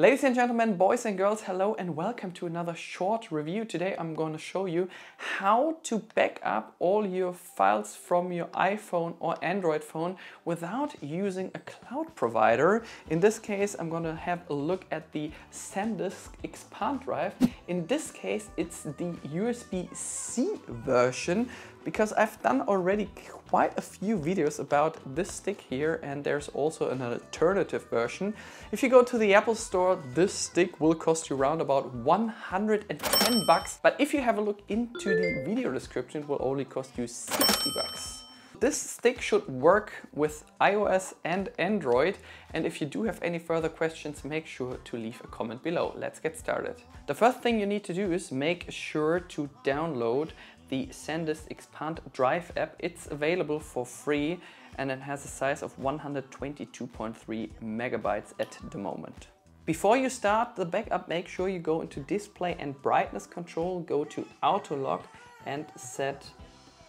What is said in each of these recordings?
Ladies and gentlemen, boys and girls, hello and welcome to another short review. Today I'm going to show you how to back up all your files from your iPhone or Android phone without using a cloud provider. In this case, I'm going to have a look at the SanDisk iXpand Drive. In this case, it's the USB-C version because I've done already quite a few videos about this stick here and there's also an alternative version. If you go to the Apple Store, this stick will cost you around about 110 bucks. But if you have a look into the video description, it will only cost you 60 bucks. This stick should work with iOS and Android and if you do have any further questions make sure to leave a comment below. Let's get started. The first thing you need to do is make sure to download the SanDisk iXpand Drive app. It's available for free and it has a size of 122.3 megabytes at the moment. Before you start the backup, make sure you go into display and brightness control, go to auto lock and set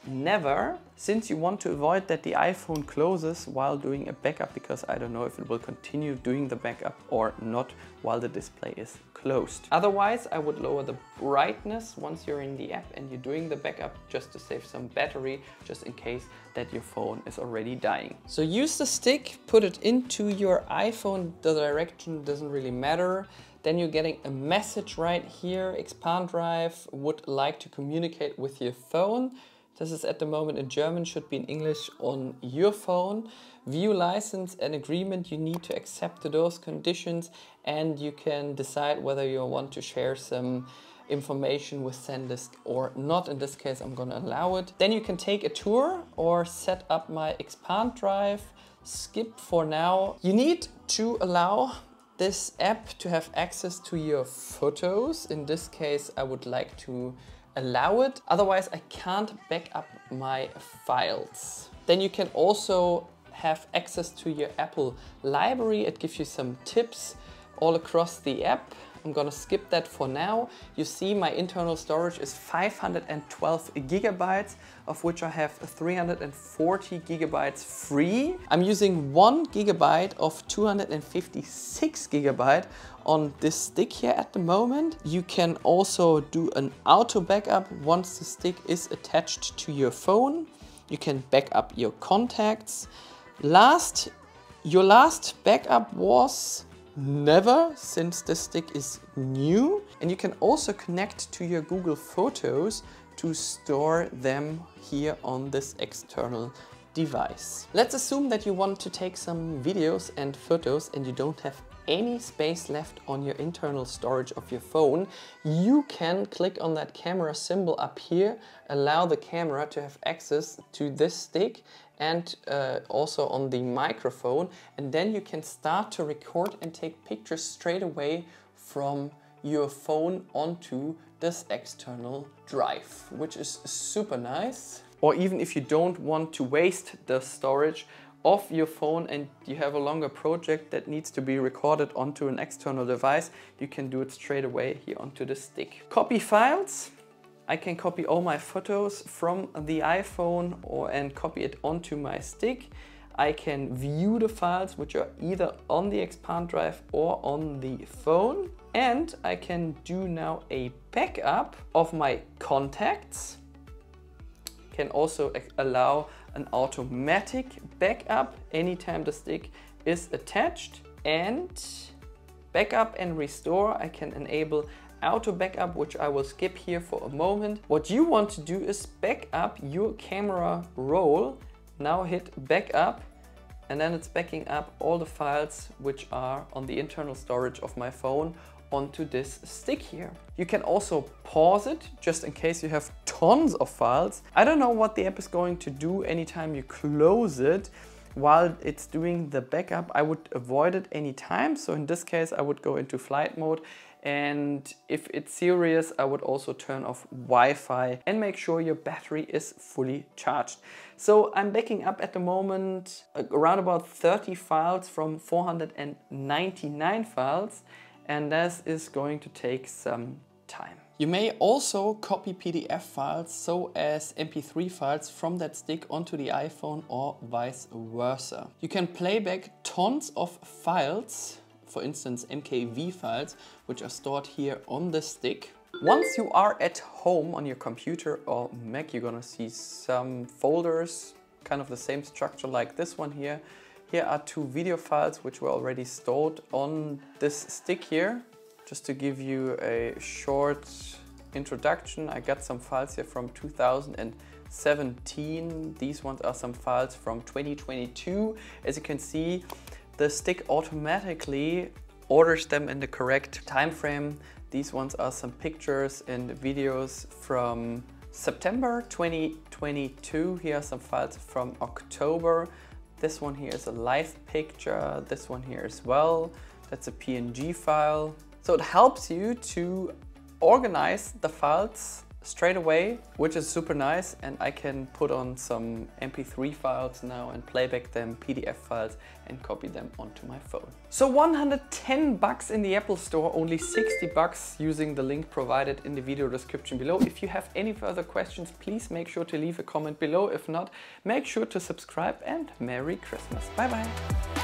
never, since you want to avoid that the iPhone closes while doing a backup because I don't know if it will continue doing the backup or not while the display is closed. Otherwise, I would lower the brightness once you're in the app and you're doing the backup just to save some battery, just in case that your phone is already dying. So use the stick, put it into your iPhone. The direction doesn't really matter. Then you're getting a message right here. iXpand Drive would like to communicate with your phone. This is at the moment in German, should be in English on your phone. View license and agreement, you need to accept to those conditions and you can decide whether you want to share some information with SanDisk or not. In this case, I'm gonna allow it. Then you can take a tour or set up my iXpand drive, skip for now. You need to allow this app to have access to your photos. In this case, I would like to allow it. Otherwise, I can't back up my files. Then you can also have access to your Apple library. It gives you some tips all across the app. I'm gonna skip that for now. You see my internal storage is 512 gigabytes, of which I have 340 gigabytes free. I'm using one gigabyte of 256 gigabyte on this stick here at the moment. You can also do an auto backup once the stick is attached to your phone. You can back up your contacts. Last, your last backup was never since this stick is new. And you can also connect to your Google Photos to store them here on this external device. Let's assume that you want to take some videos and photos and you don't have any space left on your internal storage of your phone, you can click on that camera symbol up here, allow the camera to have access to this stick and uh, also on the microphone and then you can start to record and take pictures straight away from your phone onto this external drive, which is super nice. Or even if you don't want to waste the storage, off your phone and you have a longer project that needs to be recorded onto an external device, you can do it straight away here onto the stick. Copy files. I can copy all my photos from the iPhone or and copy it onto my stick. I can view the files which are either on the iXpand drive or on the phone. And I can do now a backup of my contacts. Can also allow an automatic backup anytime the stick is attached and backup and restore I can enable auto backup which I will skip here for a moment. What you want to do is back up your camera roll. Now hit backup and then it's backing up all the files which are on the internal storage of my phone onto this stick here. You can also pause it just in case you have tons of files. I don't know what the app is going to do anytime you close it while it's doing the backup. I would avoid it anytime. So in this case, I would go into flight mode and if it's serious, I would also turn off Wi-Fi and make sure your battery is fully charged. So I'm backing up at the moment uh, around about 30 files from 499 files and this is going to take some time. You may also copy PDF files so as MP3 files from that stick onto the iPhone or vice versa. You can play back tons of files for instance MKV files, which are stored here on the stick. Once you are at home on your computer or Mac, you're gonna see some folders, kind of the same structure like this one here. Here are two video files which were already stored on this stick here. Just to give you a short introduction, I got some files here from 2017. These ones are some files from 2022. As you can see, the stick automatically orders them in the correct time frame. These ones are some pictures and videos from September 2022. Here are some files from October. This one here is a live picture. This one here as well. That's a PNG file. So it helps you to organize the files straight away, which is super nice. And I can put on some MP3 files now and playback them PDF files and copy them onto my phone. So 110 bucks in the Apple Store, only 60 bucks using the link provided in the video description below. If you have any further questions, please make sure to leave a comment below. If not, make sure to subscribe and Merry Christmas. Bye bye.